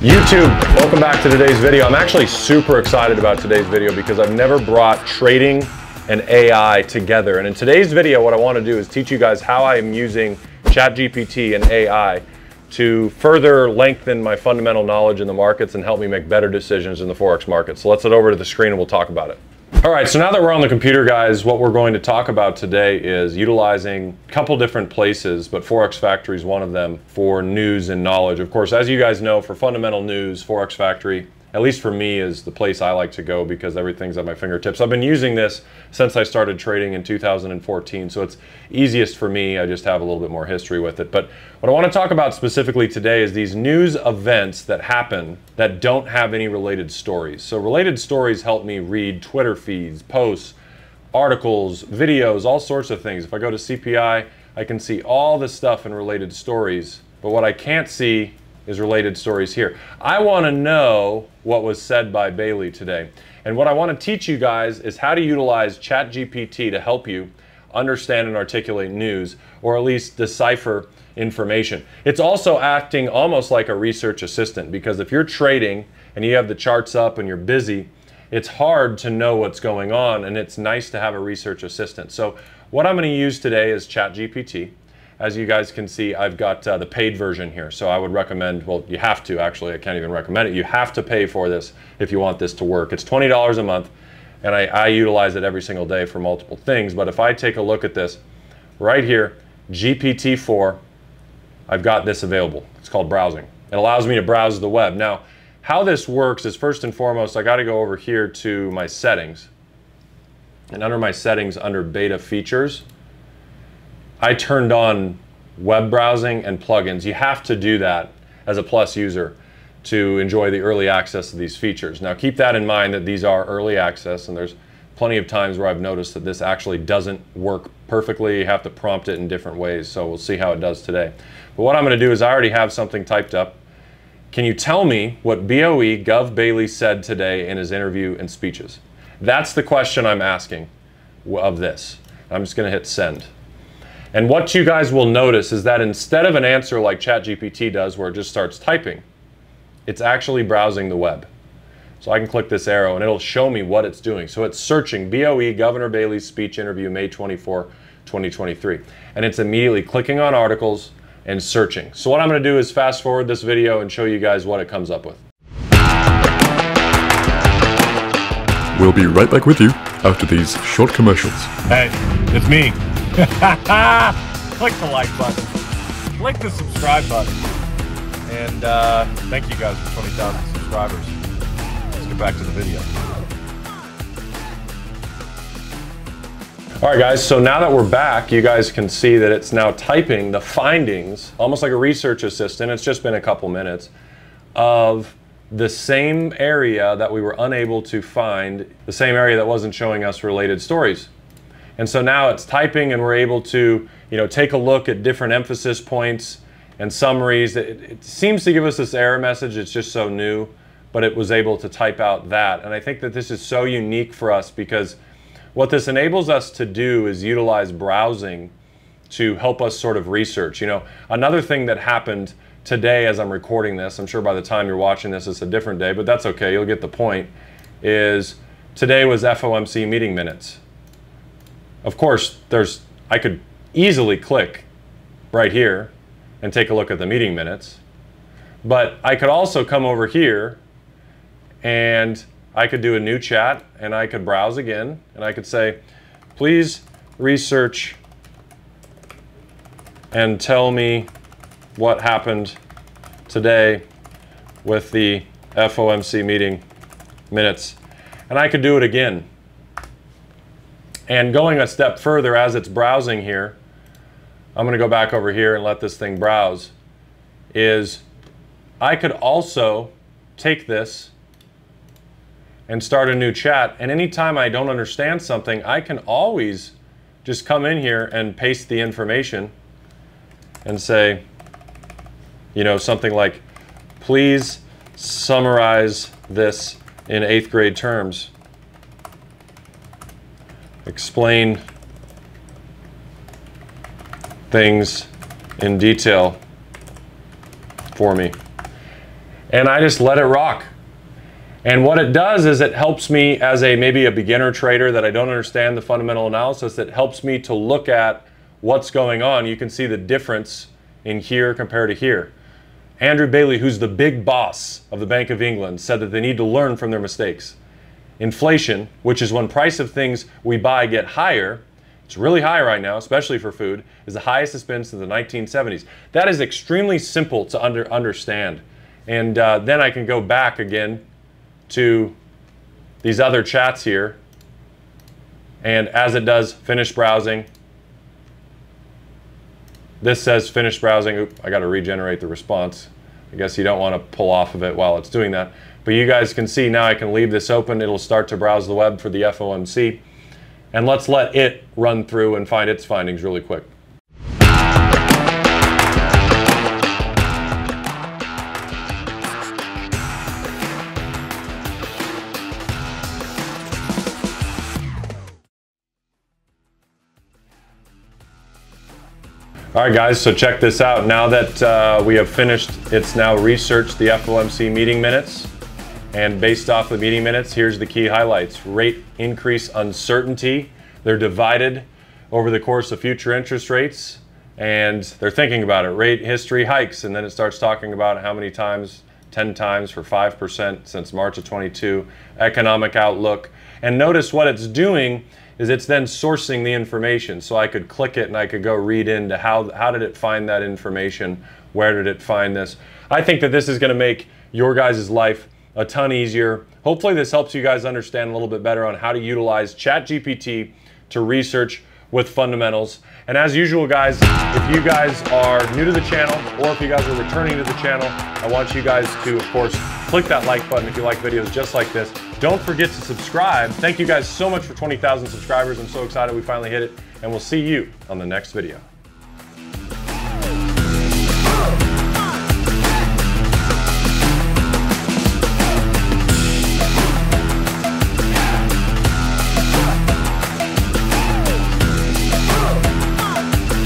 YouTube, welcome back to today's video. I'm actually super excited about today's video because I've never brought trading and AI together. And in today's video, what I want to do is teach you guys how I am using ChatGPT and AI to further lengthen my fundamental knowledge in the markets and help me make better decisions in the Forex market. So let's head over to the screen and we'll talk about it. All right, so now that we're on the computer, guys, what we're going to talk about today is utilizing a couple different places, but Forex Factory is one of them for news and knowledge. Of course, as you guys know, for fundamental news, Forex Factory at least for me, is the place I like to go because everything's at my fingertips. I've been using this since I started trading in 2014, so it's easiest for me. I just have a little bit more history with it. But what I want to talk about specifically today is these news events that happen that don't have any related stories. So related stories help me read Twitter feeds, posts, articles, videos, all sorts of things. If I go to CPI, I can see all the stuff in related stories. But what I can't see is related stories here. I want to know what was said by Bailey today. And what I want to teach you guys is how to utilize ChatGPT to help you understand and articulate news, or at least decipher information. It's also acting almost like a research assistant because if you're trading and you have the charts up and you're busy, it's hard to know what's going on and it's nice to have a research assistant. So what I'm going to use today is ChatGPT. As you guys can see, I've got uh, the paid version here. So I would recommend, well, you have to actually, I can't even recommend it. You have to pay for this if you want this to work. It's $20 a month and I, I utilize it every single day for multiple things. But if I take a look at this right here, GPT-4, I've got this available. It's called browsing. It allows me to browse the web. Now, how this works is first and foremost, I got to go over here to my settings. And under my settings, under beta features, I turned on web browsing and plugins. You have to do that as a Plus user to enjoy the early access of these features. Now keep that in mind that these are early access and there's plenty of times where I've noticed that this actually doesn't work perfectly. You have to prompt it in different ways, so we'll see how it does today. But what I'm going to do is I already have something typed up. Can you tell me what BOE Gov Bailey said today in his interview and speeches? That's the question I'm asking of this. I'm just going to hit send. And what you guys will notice is that instead of an answer like ChatGPT does where it just starts typing, it's actually browsing the web. So I can click this arrow and it'll show me what it's doing. So it's searching BOE Governor Bailey's speech interview May 24, 2023. And it's immediately clicking on articles and searching. So what I'm gonna do is fast forward this video and show you guys what it comes up with. We'll be right back with you after these short commercials. Hey, it's me. Click the like button. Click the subscribe button. And uh, thank you guys for 20,000 subscribers. Let's get back to the video. All right, guys, so now that we're back, you guys can see that it's now typing the findings, almost like a research assistant, it's just been a couple minutes, of the same area that we were unable to find, the same area that wasn't showing us related stories. And so now it's typing and we're able to you know, take a look at different emphasis points and summaries. It, it seems to give us this error message. It's just so new, but it was able to type out that. And I think that this is so unique for us because what this enables us to do is utilize browsing to help us sort of research. You know, another thing that happened today as I'm recording this, I'm sure by the time you're watching this, it's a different day, but that's okay, you'll get the point, is today was FOMC meeting minutes. Of course, there's I could easily click right here and take a look at the meeting minutes. But I could also come over here and I could do a new chat and I could browse again and I could say, please research and tell me what happened today with the FOMC meeting minutes. And I could do it again. And going a step further as it's browsing here, I'm going to go back over here and let this thing browse, is I could also take this and start a new chat. And anytime I don't understand something, I can always just come in here and paste the information and say, you know, something like, please summarize this in eighth grade terms explain things in detail for me. and I just let it rock. And what it does is it helps me as a maybe a beginner trader that I don't understand the fundamental analysis, it helps me to look at what's going on. You can see the difference in here compared to here. Andrew Bailey, who's the big boss of the Bank of England, said that they need to learn from their mistakes. Inflation, which is when price of things we buy get higher, it's really high right now, especially for food, is the highest it's been since the 1970s. That is extremely simple to under, understand. And uh, then I can go back again to these other chats here. And as it does finish browsing, this says finish browsing. Oop, I got to regenerate the response. I guess you don't want to pull off of it while it's doing that. But you guys can see now I can leave this open. It'll start to browse the web for the FOMC. And let's let it run through and find its findings really quick. All right, guys, so check this out. Now that uh, we have finished, it's now researched the FOMC meeting minutes. And based off the meeting minutes, here's the key highlights. Rate increase uncertainty. They're divided over the course of future interest rates and they're thinking about it. Rate history hikes, and then it starts talking about how many times, 10 times for 5% since March of 22, economic outlook. And notice what it's doing is it's then sourcing the information. So I could click it and I could go read into how, how did it find that information? Where did it find this? I think that this is gonna make your guys' life a ton easier. Hopefully this helps you guys understand a little bit better on how to utilize ChatGPT to research with fundamentals. And as usual, guys, if you guys are new to the channel or if you guys are returning to the channel, I want you guys to, of course, click that like button if you like videos just like this. Don't forget to subscribe. Thank you guys so much for 20,000 subscribers. I'm so excited we finally hit it. And we'll see you on the next video.